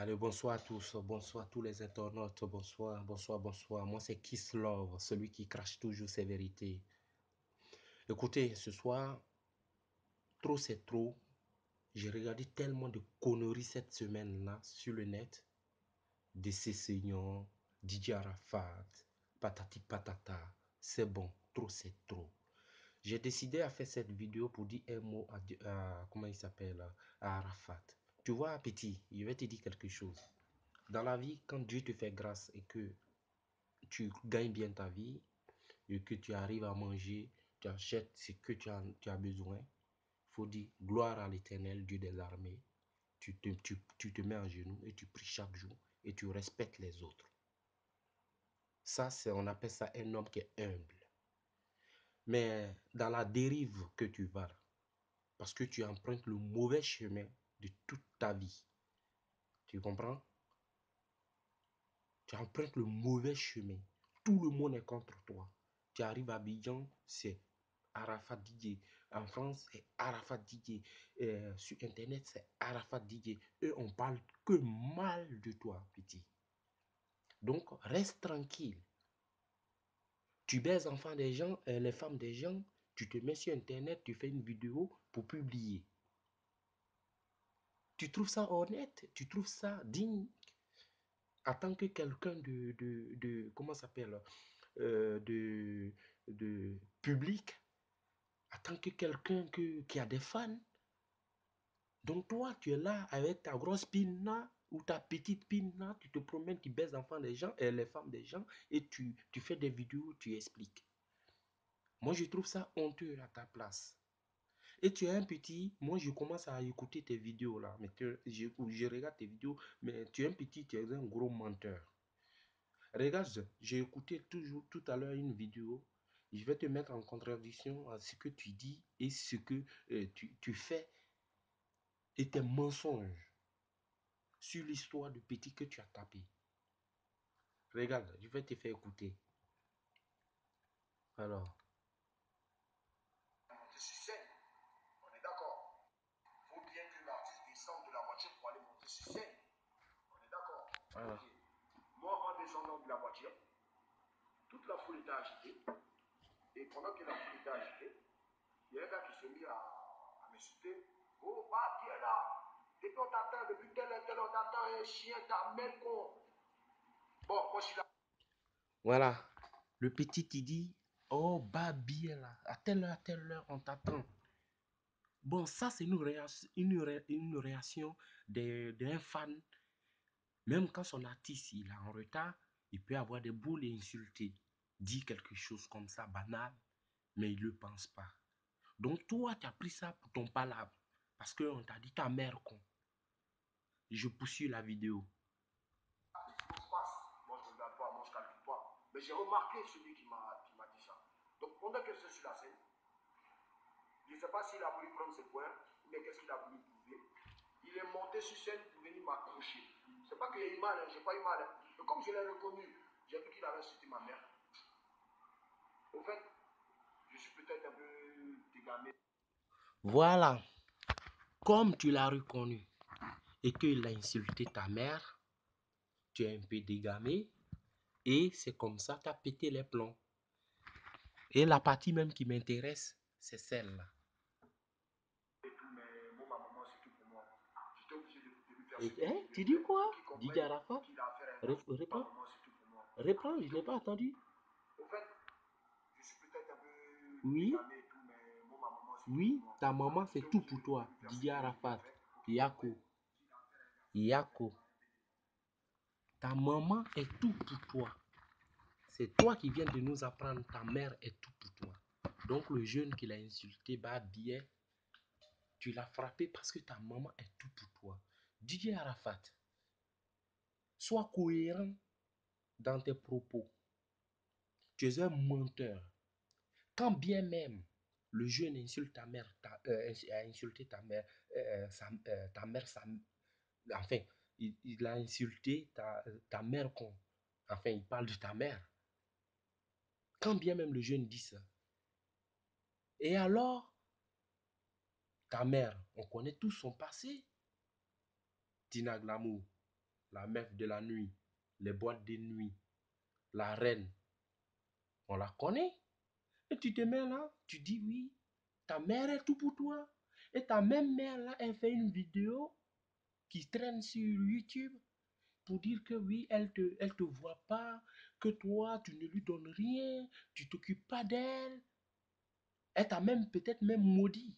Allez, bonsoir à tous, bonsoir à tous les internautes, bonsoir, bonsoir, bonsoir. Moi, c'est Kiss Love, celui qui crache toujours ses vérités. Écoutez, ce soir, trop c'est trop. J'ai regardé tellement de conneries cette semaine-là sur le net. Des Cessignon, DJ Arafat, patati patata. C'est bon, trop c'est trop. J'ai décidé à faire cette vidéo pour dire un mot à, comment il s'appelle, à Arafat. Tu vois, petit, je vais te dire quelque chose. Dans la vie, quand Dieu te fait grâce et que tu gagnes bien ta vie, et que tu arrives à manger, tu achètes ce que tu as, besoin, faut dire gloire à l'éternel, Dieu des armées. Tu te, tu, te mets en genoux et tu pries chaque jour et tu respectes les autres. Ça, c'est, on appelle ça un homme qui est humble. Mais dans la dérive que tu vas, parce que tu empruntes le mauvais chemin de toute ta vie, tu comprends? Tu empruntes le mauvais chemin. Tout le monde est contre toi. Tu arrives à Abidjan, c'est Arafat DJ. En France, c'est Arafat DJ. Euh, sur Internet, c'est Arafat DJ. Eux, on parle que mal de toi, petit. Donc, reste tranquille. Tu baises enfants des gens, euh, les femmes des gens, tu te mets sur Internet, tu fais une vidéo pour publier. Tu trouves ça honnête, tu trouves ça digne? En tant que quelqu'un de, de, de, comment s'appelle, euh, de, public, en tant que quelqu'un qui a des fans. Donc toi, tu es là avec ta grosse pine ou ta petite pine tu te promènes, tu baises enfants des gens et les femmes des gens et tu, tu fais des vidéos, tu expliques. Moi, je trouve ça honteux à ta place. Et tu es un petit, moi je commence à écouter tes vidéos là, mais je, je regarde tes vidéos, mais tu es un petit, tu es un gros menteur. Regarde, j'ai écouté toujours tout à l'heure une vidéo, je vais te mettre en contradiction à ce que tu dis et ce que euh, tu, tu fais et tes mensonges sur l'histoire du petit que tu as tapé. Regarde, je vais te faire écouter. Alors. scène. On Voilà. Ok. Moi, en descendant de la voiture, toute la foule était agitée. Et pendant que la foule était agitée, il y a un gars qui s'est mis à, à m'insulter. Oh, bah, viens là. Depuis on t'attend, depuis tel et tel, on t'attend, un chien, ta mère con. Bon, moi, je suis là. Voilà. Le petit, il dit, oh, Babi est là. À telle heure, à telle heure, on t'attend. Bon, ça, c'est une réaction, une, ré- une réaction d'un fan. Même quand son artiste, il est en retard, il peut avoir des boules et insulter. Dire quelque chose comme ça, banal, mais il ne le pense pas. Donc, toi, tu as pris ça pour ton palabre. Parce qu'on t'a dit ta mère, con. Je poursuis la vidéo. Se passe. Moi, je ne pas, moi, je pas. Mais j'ai remarqué celui qui m'a dit ça. Donc, pendant que c'est sur la scène, je ne sais pas s'il a voulu prendre ses points, mais qu'est-ce qu'il a voulu prouver? Il est monté sur scène. C'est pas qu'il ait eu mal, hein, j'ai pas eu mal. hein. Mais comme je l'ai reconnu, j'ai vu qu'il avait insulté ma mère. Au fait, je suis peut-être un peu dégamé. Voilà. Comme tu l'as reconnu et qu'il a insulté ta mère, tu es un peu dégamé et c'est comme ça que tu as pété les plombs. Et la partie même qui m'intéresse, c'est celle-là. Et tout, mais moi, ma maman, c'est tout pour moi. J'étais obligé de, de lui faire Et- je tu dis quoi? Didier Arafat reprends. Je n'ai pas peu Oui. Oui, ta maman, c'est tout pour toi. Didier Arafat, Yako. Yako. Ta maman est tout pour toi. C'est toi qui viens de nous apprendre, ta mère est tout pour toi. Donc le jeune qui l'a insulté, bah bien, tu l'as frappé parce que ta maman est tout pour toi. Didier Arafat, sois cohérent dans tes propos. Tu es un menteur. Quand bien même le jeune insulte ta mère, euh, a insulté ta mère, euh, euh, ta mère, enfin, il, a insulté ta, ta mère con. Enfin, il parle de ta mère. Quand bien même le jeune dit ça. Et alors, ta mère, on connaît tout son passé. Tina Glamour. la meuf de la nuit, les boîtes de nuit, la reine. On la connaît. Et tu te mets là, tu dis oui, ta mère est tout pour toi. Et ta même mère là, elle fait une vidéo qui traîne sur YouTube pour dire que oui, elle te, te voit pas, que toi, tu ne lui donnes rien, tu t'occupes pas d'elle. Elle t'a même peut-être même maudit.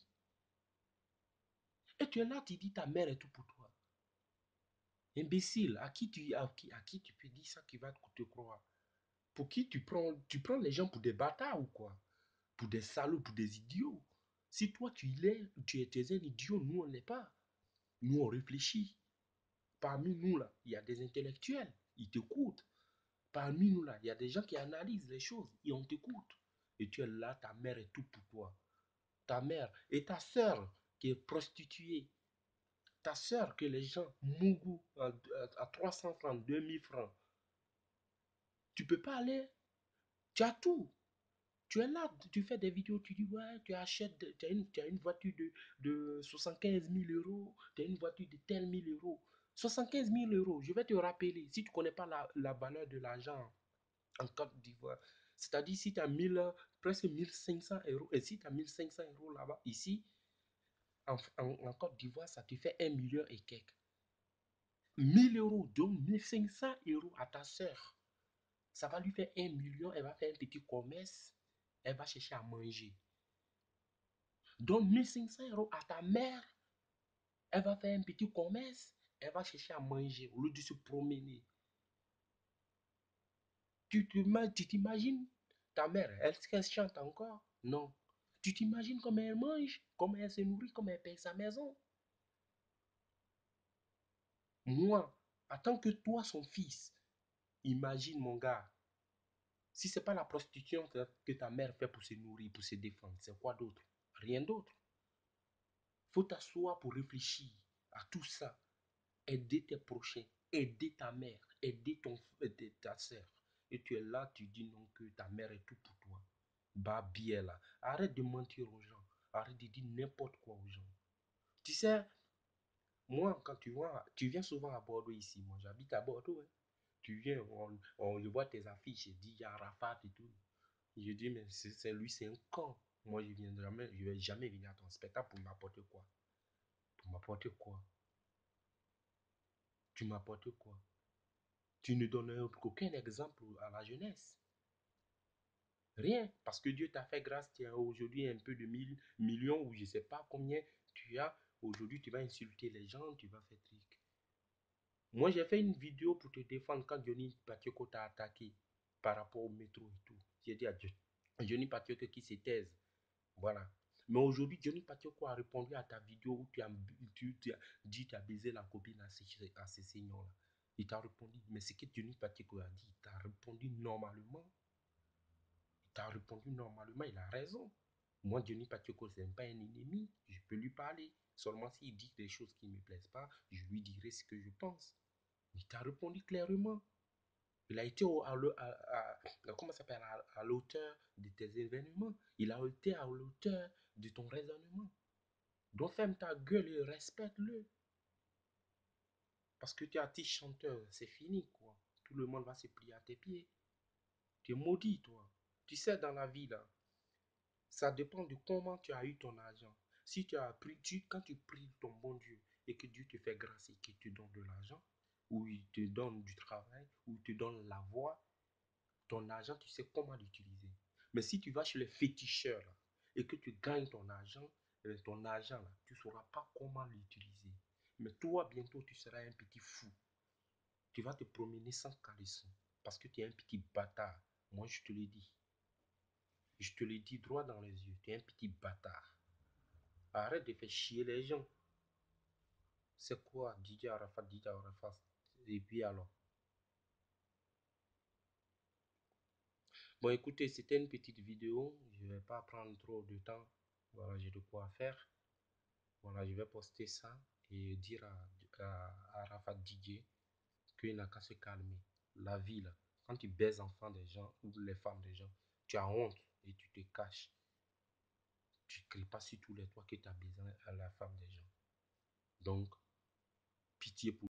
Et tu es là, tu dis ta mère est tout pour toi. Imbécile, à qui tu, à tu peux dire ça qui va te croire? Pour qui tu prends, tu prends les gens pour des bâtards ou quoi? Pour des salauds, pour des idiots. Si toi tu l'es, tu es un idiot, nous on n'est pas. Nous on réfléchit. Parmi nous là, il y a des intellectuels, ils t'écoutent. Parmi nous là, il y a des gens qui analysent les choses et on t'écoute. Et tu es là, ta mère est tout pour toi. Ta mère et ta soeur qui est prostituée. Ta soeur que les gens mougou à, à 300 francs, 2000 francs. Tu peux pas aller. Tu as tout. Tu es là, tu fais des vidéos, tu dis, ouais, tu achètes, tu as une, voiture de, de 75 000 euros, tu as une voiture de tel 1000 euros. 75 000 euros, je vais te rappeler, si tu connais pas la, la valeur de l'argent en Côte d'Ivoire, c'est-à-dire si tu as 1000, presque 1500 euros, et si tu as 1500 euros là-bas, ici, en, en, en Côte d'Ivoire, ça te fait 1 million et quelques. 1000 euros, donc 1500 euros à ta soeur. Ça va lui faire 1 million, elle va faire un petit commerce, elle va chercher à manger. Donc 1500 euros à ta mère, elle va faire un petit commerce, elle va chercher à manger au lieu de se promener. Tu t'imagines? Ta mère, est-ce qu'elle chante encore? Non. Tu t'imagines comment elle mange, comment elle se nourrit, comment elle paye sa maison? Moi, en tant que toi, son fils, imagine mon gars, si ce n'est pas la prostitution que ta mère fait pour se nourrir, pour se défendre, c'est quoi d'autre? Rien d'autre. faut t'asseoir pour réfléchir à tout ça. Aider tes prochains, aider ta mère, aider ton, ta soeur. Et tu es là, tu dis non que ta mère est tout pour bien là. Arrête de mentir aux gens. Arrête de dire n'importe quoi aux gens. Tu sais, moi, quand tu vois, tu viens souvent à Bordeaux ici. Moi, j'habite à Bordeaux. Hein. Tu viens, on, on voit tes affiches, je dis, il y a Rafat et tout. Je dis, mais c'est lui, c'est un con. Moi, je ne jamais, je vais jamais venir à ton spectacle pour m'apporter quoi? Pour m'apporter quoi? Tu m'apportes quoi? Tu ne donnes aucun exemple à la jeunesse. Rien. Parce que Dieu t'a fait grâce. Tu as aujourd'hui un peu de mille, millions ou je ne sais pas combien tu as. Aujourd'hui, tu vas insulter les gens, tu vas faire truc. Moi, j'ai fait une vidéo pour te défendre quand Johnny Patioko t'a attaqué par rapport au métro et tout. J'ai dit à Johnny Patioko qui se taise. Voilà. Mais aujourd'hui, Johnny Patioko a répondu à ta vidéo où tu as, tu, tu dit tu as baisé la copine à ces, à ces seigneurs-là. Il t'a répondu. Mais ce que Johnny Patioko a dit, il t'a répondu normalement. Il t'a répondu normalement, il a raison. Moi, Johnny Patioko, ce n'est pas un ennemi. Je peux lui parler. Seulement s'il dit des choses qui ne me plaisent pas, je lui dirai ce que je pense. Il t'a répondu clairement. Il a été à, à l'auteur de tes événements. Il a été à l'auteur de ton raisonnement. Donc ferme ta gueule et respecte-le. Parce que tu es artiste chanteur, c'est fini quoi. Tout le monde va se plier à tes pieds. Tu es maudit toi. Tu sais dans la vie là, ça dépend de comment tu as eu ton argent. Si tu as pris, tu, quand tu pries ton bon Dieu et que Dieu te fait grâce et qu'il te donne de l'argent, ou il te donne du travail, ou il te donne la voix, ton argent, tu sais comment l'utiliser. Mais si tu vas chez les féticheurs et que tu gagnes ton argent, ton argent là, tu ne sauras pas comment l'utiliser. Mais toi, bientôt, tu seras un petit fou. Tu vas te promener sans caleçon parce que tu es un petit bâtard. Moi, je te le dis. Je te le dis droit dans les yeux. Tu es un petit bâtard. Arrête de faire chier les gens. C'est quoi DJ Arafat, DJ Arafat? Et puis alors? Bon, écoutez, c'était une petite vidéo. Je ne vais pas prendre trop de temps. Voilà, j'ai de quoi faire. Voilà, je vais poster ça et dire à, à, Arafat DJ qu'il n'a qu'à se calmer. La vie, là, quand tu baises enfants des gens ou les femmes des gens, tu as honte et tu te caches. Tu ne cries pas sur tous les toits que tu as besoin à la femme des gens. Donc, pitié pour